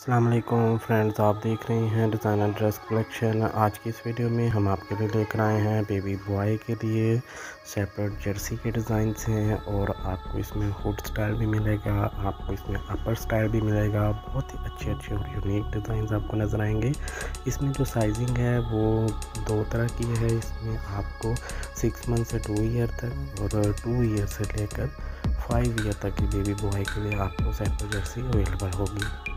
अल्लाम friends आप देख रहे हैं डिज़ाइनर ड्रेस कलेक्शन आज की इस वीडियो में हम आपके लिए लेकर आए हैं बेबी बॉय के लिए सेपरेट जर्सी के डिज़ाइन हैं और आपको इसमें हुड स्टाइल भी मिलेगा, आपको इसमें अपर स्टाइल भी मिलेगा। बहुत ही अच्छे अच्छे और यूनिक डिज़ाइन आपको नज़र आएँगे। इसमें जो साइजिंग है वो दो तरह की है। इसमें आपको सिक्स मंथ से टू ईयर तक और टू ईयर से लेकर फाइव ईयर तक की बेबी बॉय के लिए आपको सेपरेट जर्सी अवेलेबल होगी।